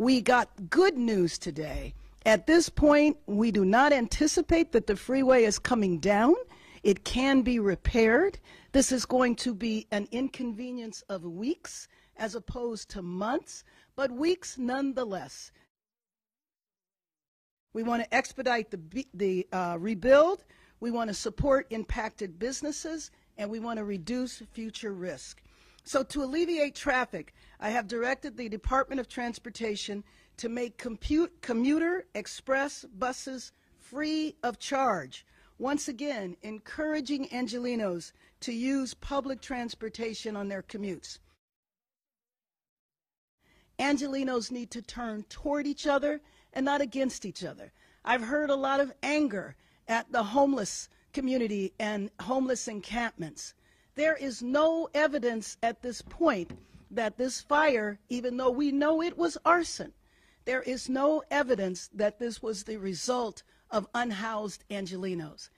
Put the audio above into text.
We got good news today. At this point, we do not anticipate that the freeway is coming down. It can be repaired. This is going to be an inconvenience of weeks as opposed to months, but weeks nonetheless. We want to expedite the, the uh, rebuild. We want to support impacted businesses, and we want to reduce future risk. So, to alleviate traffic, I have directed the Department of Transportation to make compute, commuter express buses free of charge. Once again, encouraging Angelenos to use public transportation on their commutes. Angelenos need to turn toward each other and not against each other. I've heard a lot of anger at the homeless community and homeless encampments. There is no evidence at this point that this fire, even though we know it was arson, there is no evidence that this was the result of unhoused Angelenos.